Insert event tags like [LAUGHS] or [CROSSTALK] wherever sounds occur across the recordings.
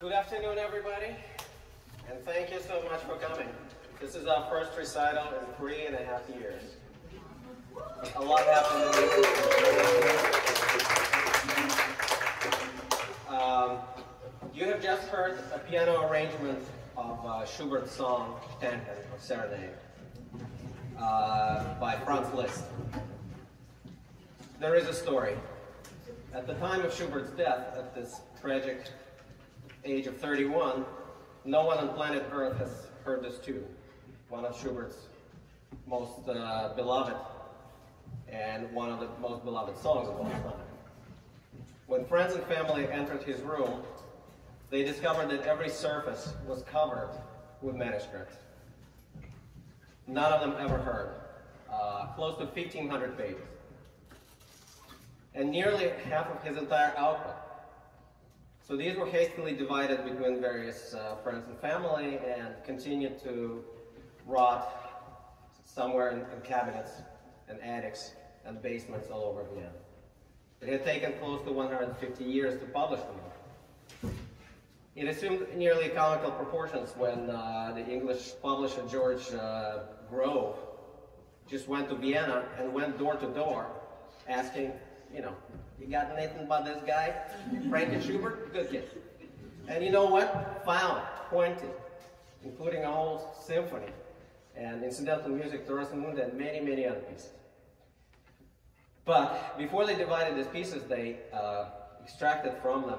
Good afternoon, everybody, and thank you so much for coming. This is our first recital in three and a half years. A lot happened um, You have just heard a piano arrangement of uh, Schubert's song, Ständchen, or Serenade, uh, by Franz Liszt. There is a story. At the time of Schubert's death, at this tragic age of 31, no one on planet Earth has heard this tune, one of Schubert's most uh, beloved and one of the most beloved songs of all time. When friends and family entered his room, they discovered that every surface was covered with manuscript. None of them ever heard, uh, close to 1,500 pages. And nearly half of his entire output so these were hastily divided between various uh, friends and family and continued to rot somewhere in, in, cabinets and attics and basements all over Vienna. It had taken close to 150 years to publish them. It assumed nearly comical proportions when uh, the English publisher George uh, Grove just went to Vienna and went door to door asking, you know, you got anything about this guy? Frankie Schubert? Good kid. And you know what? Found 20, including a whole symphony and incidental music to Rosamunde and many, many other pieces. But before they divided these pieces, they uh, extracted from them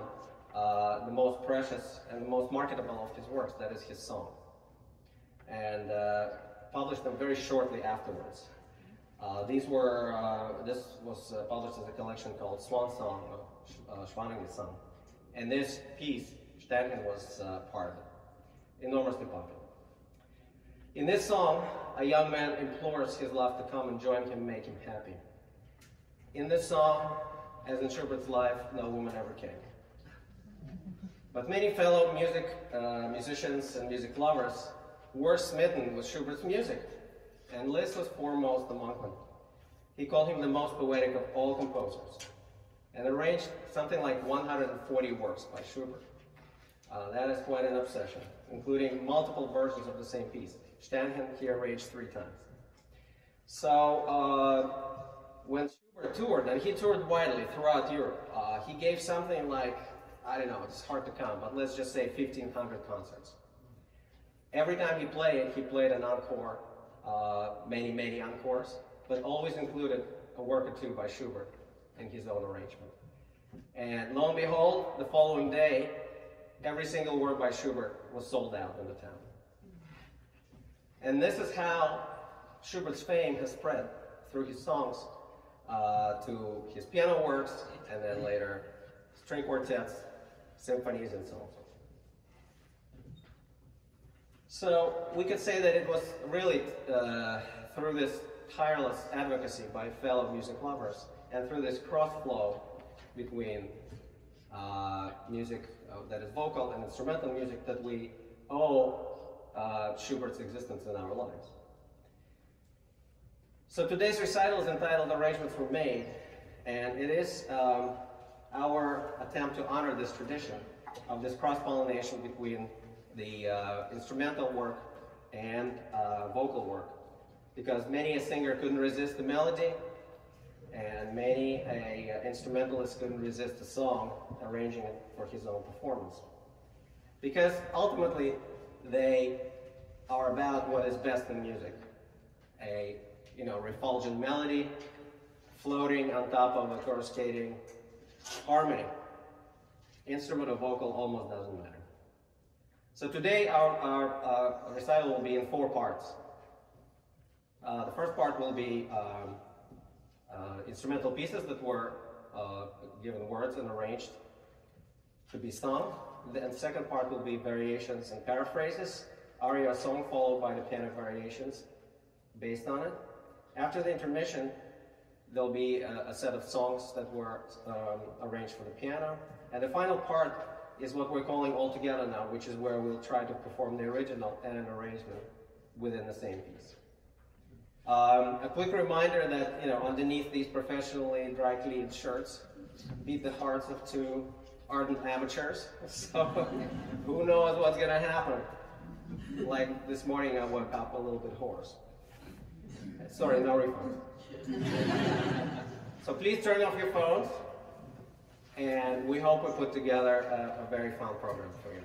uh, the most precious and the most marketable of his works, that is his song, and uh, published them very shortly afterwards. Uh, these were, uh, this was uh, published as a collection called Swan Song, uh, Song. And this piece, Ständchen was uh, part of it. Enormously popular. In this song, a young man implores his love to come and join him, make him happy. In this song, as in Schubert's life, no woman ever came. But many fellow music musicians and music lovers were smitten with Schubert's music and Liszt was foremost among them. He called him the most poetic of all composers, and arranged something like 140 works by Schubert. Uh, that is quite an obsession, including multiple versions of the same piece. Ständchen he arranged three times. So uh, when Schubert toured, and he toured widely throughout Europe, uh, he gave something like, I don't know, it's hard to count, but let's just say 1,500 concerts. Every time he played, he played an encore uh, many, many encores, but always included a work or two by Schubert in his own arrangement. And lo and behold, the following day, every single work by Schubert was sold out in the town. And this is how Schubert's fame has spread through his songs uh, to his piano works, and then later string quartets, symphonies, and so on. So we could say that it was really uh, through this tireless advocacy by fellow music lovers and through this cross flow between uh, music uh, that is vocal and instrumental music that we owe uh, Schubert's existence in our lives. So today's recital is entitled Arrangements Were Made, and it is um, our attempt to honor this tradition of this cross-pollination between the uh, instrumental work and uh, vocal work. Because many a singer couldn't resist the melody and many a uh, instrumentalist couldn't resist the song arranging it for his own performance. Because ultimately they are about what is best in music. A you know refulgent melody floating on top of a coruscating harmony. Instrumental vocal almost doesn't matter so today our, our uh, recital will be in four parts. Uh, the first part will be um, uh, instrumental pieces that were uh, given words and arranged to be sung. The second part will be variations and paraphrases, aria song followed by the piano variations based on it. After the intermission, there'll be a, a set of songs that were um, arranged for the piano. And the final part is what we're calling all together now, which is where we'll try to perform the original and an arrangement within the same piece. Um, a quick reminder that you know underneath these professionally dry cleaned shirts beat the hearts of two ardent amateurs. [LAUGHS] So who knows what's gonna happen? Like this morning, I woke up a little bit hoarse. Sorry, no refund. [LAUGHS] so please turn off your phones and we hope we put together a, a very fun program for you.